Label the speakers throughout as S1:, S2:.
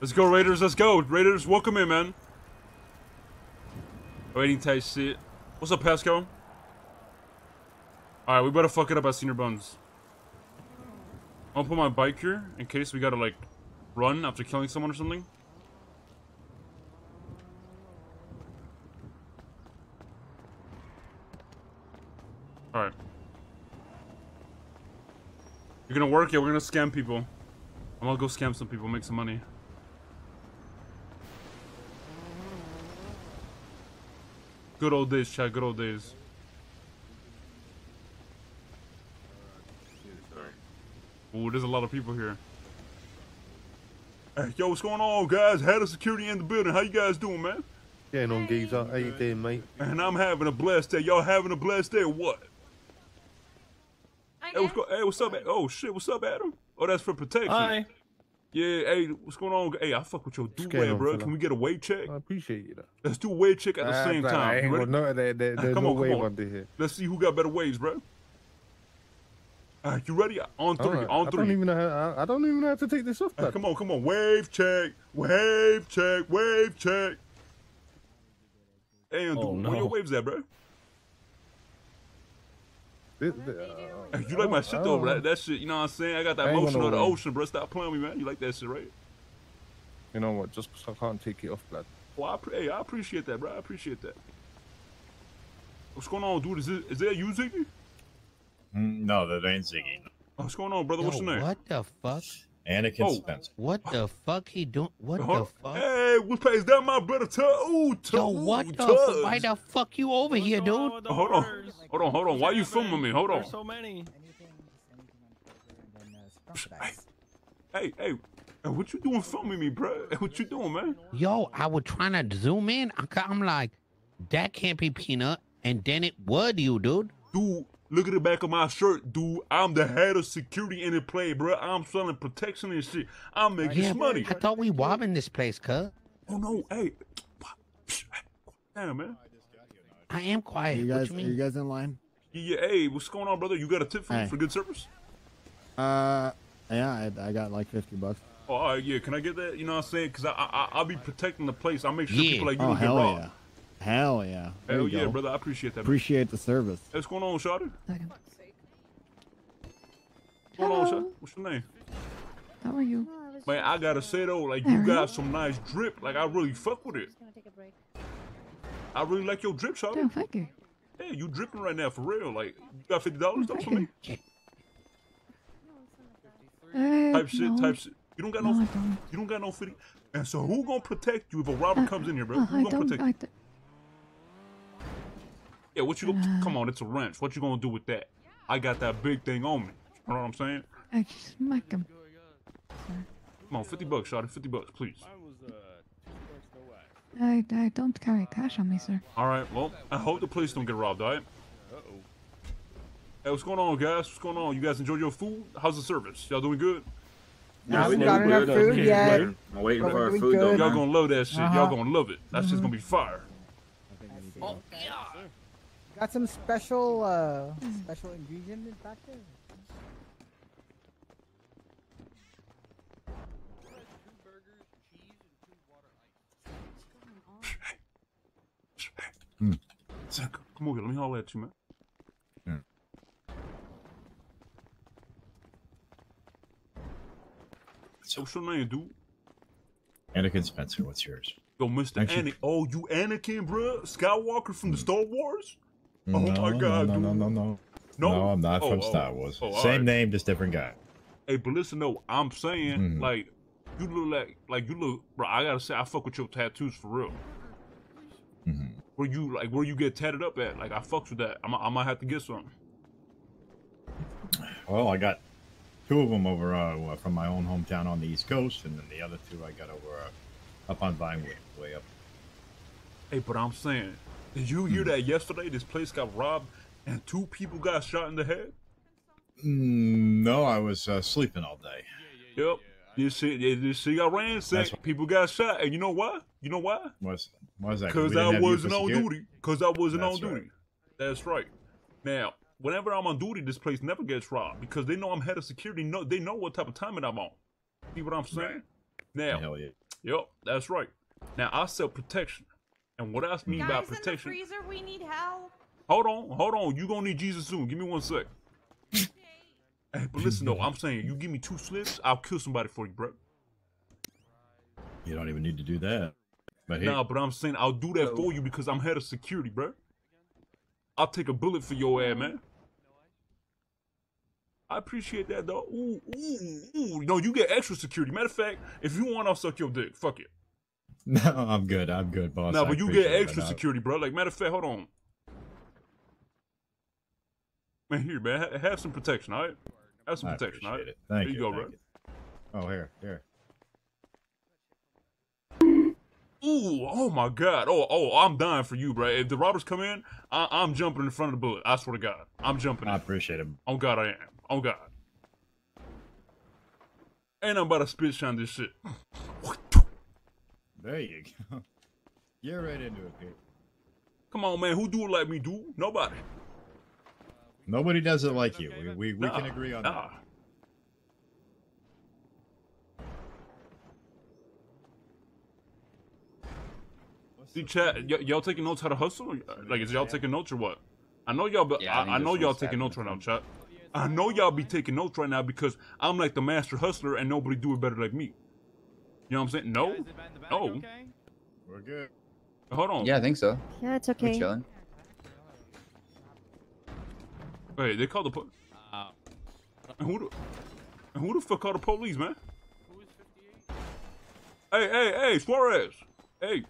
S1: Let's go, Raiders. Let's go. Raiders, welcome in, man. Waiting tight shit. What's up, Pasco? Alright, we better fuck it up at Senior Buns. I'll put my bike here in case we gotta, like, run after killing someone or something. Alright. You're gonna work? it. we're gonna scam people. I'm gonna go scam some people, make some money. Good old days, Chad. Good old days. Ooh, there's a lot of people here. Hey, yo, what's going on, guys? Head of security in the building. How you guys doing, man?
S2: Getting on, geezer. How you doing, mate?
S1: And I'm having a blessed day. Y'all having a blessed day or what? Hey, what's, go- hey, what's up? Oh, shit, what's up, Adam? Oh, that's for protection.
S3: Hi.
S1: Yeah, hey, what's going on? Hey, I fuck with your do
S2: going
S1: bro. Can we get a wave check?
S2: I appreciate you, though.
S1: Let's do a wave check at the
S2: Ah,
S1: same
S2: I
S1: time.
S2: ain't
S1: You ready?
S2: got no, there, there, there's
S1: Come
S2: no
S1: on, come
S2: wave
S1: on.
S2: under here.
S1: Let's see who got better waves, bro. Uh, you ready? On three,
S2: Alright,
S1: on
S2: I don't even know how, I, I don't even know how to take this off, blood.
S1: come on, come on. Wave check. Wave check. Wave check. Damn,
S3: Oh, no.
S1: where your waves at, bro?
S2: This- this- uh,
S1: you like my shit though, bro? That, that shit, you know what I'm saying? I got that
S2: I
S1: motion of the
S2: win.
S1: ocean, bro. Stop playing with me, man. You like that shit, right?
S2: You know what? Just 'cause I can't take it off, blood.
S1: Well, I, pre- hey, I appreciate that, bro. I appreciate that. What's going on, dude? Is it is that you, Ziggy?
S4: Mm, No, that ain't Ziggy.
S1: What's going on, brother? What's
S5: Yo,
S1: your name?
S5: What the fuck?
S4: Anakin
S1: Oh.
S4: Spencer.
S5: What the fuck he doing? What
S1: Hold
S5: the fuck?
S1: Hey, what place that my brother Tug? Ooh, Tug.
S5: Yo, what
S1: ooh,
S5: the?
S1: Tugs.
S5: F- why the fuck you over here, dude?
S1: Hold on. Hold on, hold on. Why you filming me? Hold on.
S3: There's so many.
S1: Hey, hey, hey, what you doing filming me, bro? What you doing, man?
S5: Yo, I was trying to zoom in. I ca- I'm like, that can't be Peanut. And then it was you, dude.
S1: Dude, look at the back of my shirt, dude. I'm the head of security in the play, bro. I'm selling protection and shit. I'm making
S5: Yeah,
S1: money.
S5: I thought we robbing this place, cuz.
S1: Oh no, hey. Damn, man.
S5: I am quiet.
S6: You
S5: what
S6: guys,
S5: you
S6: are you guys in line?
S1: Yeah, yeah, hey, what's going on, brother? You got a tip for
S6: Hey.
S1: for good service?
S6: Uh, yeah, I, I got like fifty bucks.
S1: Oh, all right, yeah. Can I get that? You know what I'm saying? Because I, I, I'll be protecting the place. I'll make sure
S5: Yeah.
S1: people like you
S6: Oh
S1: don't get
S6: hell
S1: robbed.
S6: yeah, hell yeah. There
S1: Hell yeah,
S6: go.
S1: brother. I appreciate that. man.
S6: Appreciate the service.
S1: Hey, what's going on, Shawty?
S7: Second.
S1: What's going on,
S7: Hello.
S1: Shawty? What's your name?
S7: How are you?
S1: Man, I gotta say though, like you got some nice drip. Like I really fuck with it. I really like your drip, Shawty.
S7: Thank you.
S1: Hey, you dripping right now for real. Like you got fifty dollars though
S7: Thank
S1: for me?
S7: Uh,
S1: Type shit,
S7: no,
S1: type shit. You don't got no,
S7: No, don't.
S1: you don't got no fifty. And so who gonna protect you if a robber
S7: Uh,
S1: comes in here, bro?
S7: uh,
S1: Who
S7: I
S1: gonna
S7: don't.
S1: protect
S7: I
S1: you?
S7: D-
S1: Yeah, what you gonna? Come on, it's a wrench. What you gonna do with that? I got that big thing on me. You know what I'm saying?
S7: I smack him.
S1: Come on, fifty bucks, Shawty. Fifty bucks, please.
S7: I, I don't carry cash on me, sir.
S1: All right. Well, I hope the police don't get robbed. All right. Hey, what's going on, guys? What's going on? You guys enjoy your food? How's the service? Y'all doing good?
S8: Nah, we
S9: got enough food
S8: Okay,
S9: yet.
S8: good. I'm waiting for our
S9: we
S8: food though.
S1: Y'all gonna love that shit. Y'all
S9: Uh-huh.
S1: gonna love it. That shit's gonna be fire.
S9: Got some special, uh, special ingredient in back there.
S1: Come over here. Let me holler at you, man. So what's your name, dude?
S4: Anakin Spencer, what's yours?
S1: Yo, Mr.
S4: Thank you.
S1: Anakin. Oh, you Anakin, bruh? Skywalker from the Star Wars? Oh my God,
S4: no, no, no, no.
S1: No?
S4: No, I'm not
S1: Oh,
S4: from
S1: oh.
S4: Star Wars.
S1: Oh,
S4: Same
S1: right.
S4: name, just different guy.
S1: Hey, but listen though, I'm saying
S4: Mhm.
S1: like you look like like you look, bro. I gotta say, I fuck with your tattoos for real.
S4: hmm
S1: Where you like where you get tatted up at? Like I fucks with that. I might, I might have to get some.
S4: Well, I got two of them over uh, from my own hometown on the East Coast, and then the other two I got over uh, up on Vinewood, way up.
S1: Hey, but I'm saying, did you hear that yesterday? This place got robbed and two people got shot in the head.
S4: Mm, no, I was uh, sleeping all day.
S1: Yep. This shit, yeah, this shit got
S4: That's
S1: ransacked. People got shot, and you know why? You know why?
S4: Was was that?
S1: Because I wasn't on duty. Because I wasn't
S4: That's
S1: on
S4: right.
S1: duty. That's right. Now, whenever I'm on duty, this place never gets robbed because they know I'm head of security. No, they know what type of timing I'm on. See what I'm saying? Now,
S4: Hell yeah.
S1: Yep, that's right. Now I sell protection, and what I mean by
S3: Guys in the
S1: protection.
S3: freezer, we need help.
S1: Hold on, hold on. You gonna need Jesus soon. Give me one sec. Hey, but listen though, I'm saying you give me two slips, I'll kill somebody for you, bro.
S4: You don't even need to do that. But hey,
S1: Nah, but I'm saying I'll do that for you because I'm head of security, bro. I'll take a bullet for your ass, man. I appreciate that, though. Ooh, ooh, ooh. No, you get extra security. Matter of fact, if you want, I'll suck your dick. Fuck it.
S4: no, I'm good. I'm good, boss.
S1: No,
S4: I
S1: but you get extra security, bro. Like, matter of fact, hold on. Man, here, man. ha- Have some protection, all right? Have some
S4: I
S1: protection, all right?
S4: it. Thank
S1: There you
S4: you.
S1: go, bro.
S4: you. Oh, here, here.
S1: Ooh, oh my god. Oh, oh, I'm dying for you, bro. If the robbers come in, I- I'm jumping in front of the bullet. I swear to God. I'm jumping
S4: I appreciate it.
S1: Oh God, I am. Oh God. And I'm about to spit shine this shit.
S4: There you go. Get right into it, Pete.
S1: Come on, man. Who do it like me, dude? Nobody.
S4: Nobody does it like you. We we, we can agree on
S1: nah.
S4: that.
S1: See, chat, y'all taking notes how to hustle? Like, is y'all taking notes or what? I know y'all. Be-
S8: Yeah, I
S1: I,
S8: think
S1: I
S8: this
S1: know y'all taking notes right now, chat. I know y'all be taking notes right now because I'm like the master hustler and nobody do it better like me. You know what I'm saying? No. No.
S4: We're good.
S1: Hold on.
S8: Yeah, I think so.
S3: Yeah, it's
S8: We're
S3: okay.
S8: chilling.
S1: Wait, they called the po-
S5: Uh,
S1: who the who the fuck called the police, man? Hey, hey, hey, Suarez. Hey,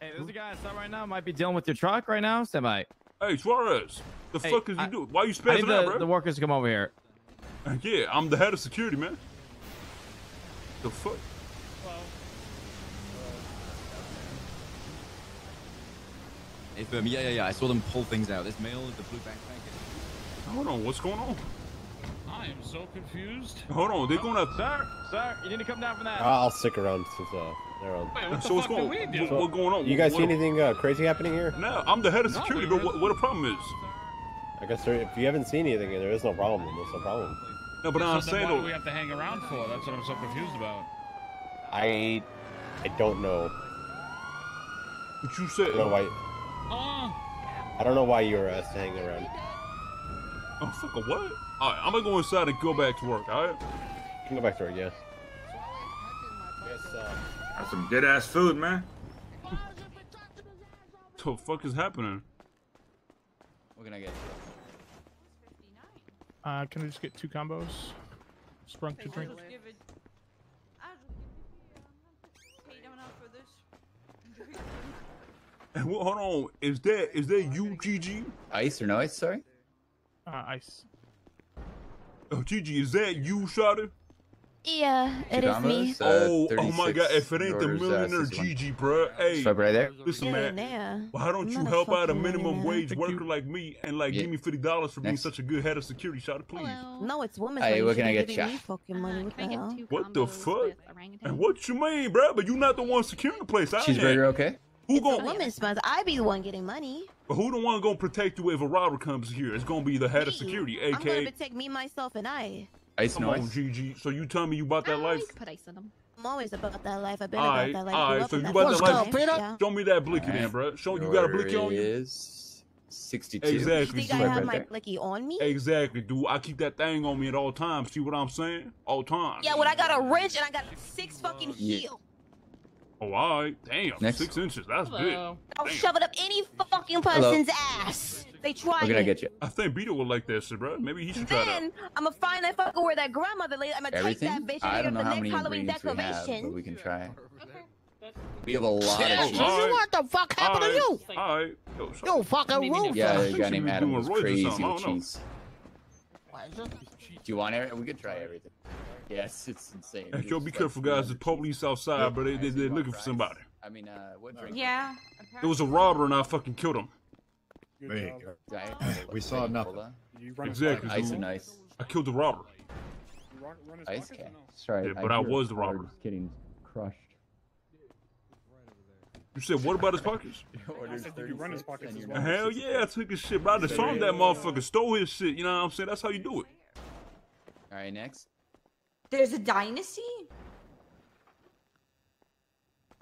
S10: Hey, there's a guy outside right now. Might be dealing with your truck right now. Stand by.
S1: hey, Suarez. The
S10: Hey,
S1: fuck is
S10: I-
S1: you doing? Why are you
S10: I
S1: spazzing
S10: need
S1: out, bro?
S10: the workers to come over here.
S1: Yeah, I'm the head of security, man. The fuck?
S11: If, um, yeah, yeah, yeah. I saw them pull things out. This male with the blue backpack.
S1: Hold on, what's going on?
S5: I am so confused.
S1: Hold on, they're going out.
S10: Sir, sir, you need to come down from that.
S12: I'll stick around since uh, they're on.
S5: Wait, what
S1: So what's going?
S5: do we do?
S1: What, what going on?
S12: You guys
S1: what,
S12: see anything uh, crazy happening here?
S1: No, I'm the head of security,
S5: we
S1: but what, what the problem is?
S12: I guess there, if you haven't seen anything, there is no problem. There's no problem.
S1: No, but
S5: so
S1: I'm
S5: then
S1: saying
S5: what do we have to hang around for? That's what I'm so confused about.
S12: I, I don't know.
S1: What you said?
S12: I don't know why.
S5: Oh,
S12: I don't know why you were asked to hang around.
S1: Oh, fuck a what? All right, I'm gonna go inside and go back to work. All right.
S12: You can go back to work, yeah. Yes, uh,
S13: That's some good ass food, man.
S1: what The fuck is happening?
S8: What can I get?
S14: Uh, can I just get two combos? Sprunk to drink.
S1: And wha- hold on, is that is that you, Gigi?
S8: Ice or no ice? Sorry.
S14: Uh, ice.
S1: Oh, Gigi, is that you, Shotty?
S3: Yeah, it is me.
S8: Uh,
S1: oh, oh my God! If it ain't the
S8: uh,
S1: millionaire
S8: 61.
S1: Gigi, bruh, hey,
S8: Swipe right there.
S1: listen, man.
S3: Millionaire.
S1: Why don't
S3: I'm
S1: you help out a minimum
S3: millionaire.
S1: wage worker like me and like
S8: Yeah.
S1: give me fifty dollars for being such a good head of security, Shotty, please?
S3: No, it's women's.
S8: Hey,
S3: money.
S8: what
S3: You
S8: can I
S3: should
S8: get
S3: be
S8: ya?
S3: fucking money. What the hell?
S1: What the fuck? And what you mean, bruh? But you're not the one securing the place. I am.
S8: Cheeseburger, okay?
S1: Who
S3: It's a
S1: gon'
S3: women's month. I be the one getting money.
S1: But who the one gonna protect you if a robber comes here? It's gonna be the head of
S3: Me.
S1: security,
S3: I'm gonna protect me, myself, and I.
S8: Ice
S1: Come
S8: no
S1: on,
S8: ice.
S1: Gigi. So you tell me you about that life?
S7: Put ice in them.
S3: I'm always about that life. I've been
S1: Alright,
S3: about that life.
S1: alright, so you
S3: that
S1: about that life?
S3: life. Yeah.
S1: Show me that blicky then, bro. Show you got a blicky on you.
S8: Is sixty-two.
S1: Exactly.
S3: You think I
S1: dude.
S3: have
S8: right
S3: my
S8: there.
S3: blicky on me?
S1: Exactly, dude. I keep that thing on me at all times. See what I'm saying? All times.
S3: Yeah, when I got a wrench and I got six fucking
S8: Yeah.
S3: heel.
S1: Oh, all right. Damn.
S8: Next.
S1: Six inches. That's big.
S7: Hello.
S3: I'll
S1: Damn.
S3: shove it up any fucking person's ass. They try
S8: What can I get you?
S1: I think Beto would like this, bro. Maybe he should try that.
S3: Then I'm gonna find that fucker where that grandmother lady. I'm gonna
S8: Everything?
S3: take that bitch
S8: I
S3: and
S8: don't know
S3: take her
S8: how
S3: the
S8: many
S3: next Halloween
S8: ingredients we have, but
S3: decoration.
S8: we can try. We have a lot of cheese.
S1: Alright.
S5: what the fuck happened to you?
S1: All right. Yo, shut
S5: You fucking roof.
S8: Yeah,
S1: I
S8: a
S1: think
S8: guy named Adam was crazy
S1: something, I
S8: with
S1: don't know.
S8: Cheese. Do you want it? We could try everything. Yes, it's insane.
S1: Hey,
S8: It's
S1: yo, be careful, guys.
S8: 300
S1: There's police outside,
S8: Yep.
S1: but they, they, they're looking for somebody.
S8: I mean, uh, what drink?
S3: Yeah.
S1: There was a robber, and I fucking killed him.
S4: There you go. We saw
S8: Cola?
S4: nothing.
S1: Exactly,
S8: Ice
S1: dude.
S8: and ice.
S1: I killed the robber.
S8: Ice can. Sorry.
S1: Yeah, but I
S8: hear
S1: was the robber.
S8: Just getting crushed.
S1: You said what about his pockets?
S14: You run his pockets as well.
S1: Hell yeah, I took his shit, bro. I disarmed that motherfucker, stole his shit. You know what I'm saying? That's how you do it.
S8: All right, next.
S15: There's a dynasty?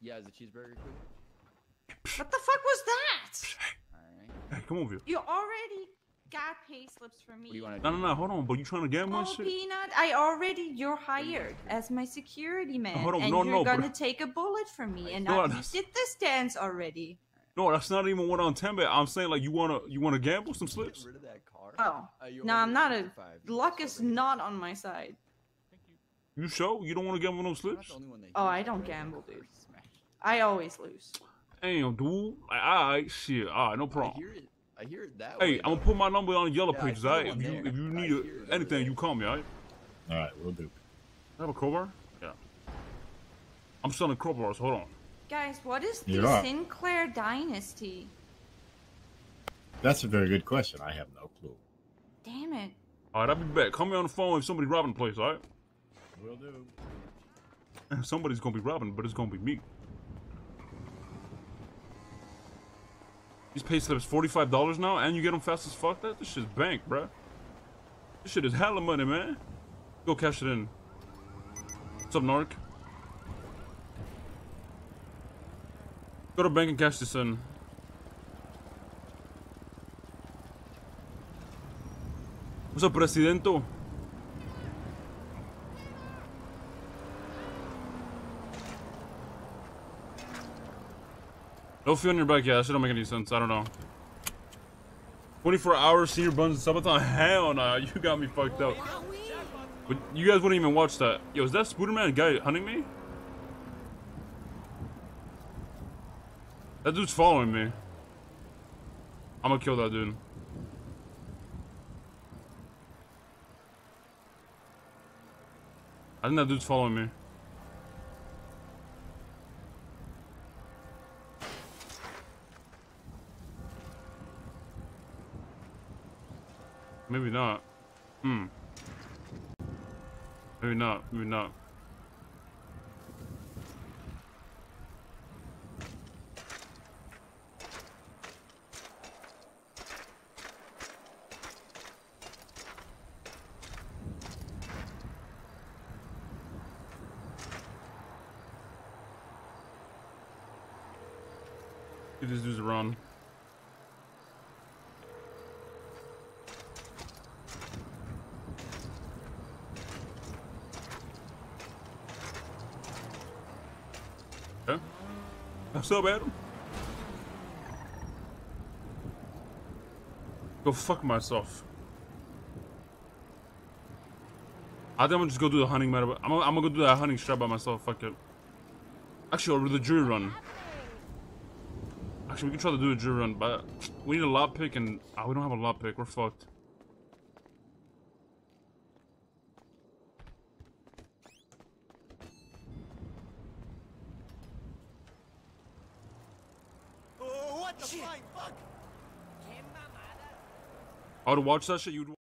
S8: Yeah, is a cheeseburger quick?
S15: What the fuck was that?
S1: Hey, come over here.
S15: You already got pay slips for me.
S1: you want No, no, no. Hold on, but you trying to get my
S15: Oh,
S1: shit?
S15: Peanut, I already, you're hired as my security man.
S1: hold on,
S15: and
S1: no,
S15: you're
S1: no,
S15: gonna take a bullet from me. And
S1: No,
S15: now you did this dance already.
S1: No, that's not even what I'm telling. I'm saying like you wanna you wanna gamble some slips.
S15: Oh. No, I'm not a. Luck is not on my side.
S1: You sure you don't want to gamble no slips?
S15: Oh, I don't gamble, dude. I always lose.
S1: Damn, dude. Like, alright, shit. Alright, no problem.
S8: I hear it I hear it that
S1: Hey,
S8: way.
S1: I'm gonna put my number on the yellow
S8: Yeah, I
S1: pages,
S8: see
S1: alright? If you
S8: there.
S1: if you need a,
S8: it over
S1: anything, you call me, alright?
S4: All right, we'll do.
S1: I have a crowbar? Yeah. I'm selling crowbars. Hold on.
S15: Guys, what is
S4: You
S15: the
S4: are.
S15: Sinclair dynasty?
S4: That's a very good question. I have no clue.
S15: Damn it.
S1: Alright, I'll be back. Call me on the phone if somebody's robbing the place, alright?
S4: Will do.
S1: Somebody's gonna be robbing, but it's gonna be me. These pay slips forty-five dollars now, and you get them fast as fuck. That this shit's bank, bruh. This shit is hella money, man. Go cash it in. What's up, Narc? Go to bank and cash this in. What's up, Presidento? No feel on your back, yeah, that shit don't make any sense. I don't know. 24 hours senior buns and subathon? Oh, hell nah, you got me fucked up. But you guys wouldn't even watch that. Yo, is that Spooderman guy hunting me? That dude's following me. I'm gonna kill that dude. I think that dude's following me. Maybe not. Hmm. Maybe not. Maybe not. These dudes around. Okay. What's up, Adam? Go fuck myself. I think I'm gonna just go do the hunting matter. I'm gonna, I'm gonna go do that hunting strap by myself. Fuck it. Actually, or the jury run. Actually, we can try to do a jury run, but we need a lockpick and ah, we don't have a lockpick. We're fucked.
S16: Oh, what the fuck?
S1: I would watch that shit. You'd.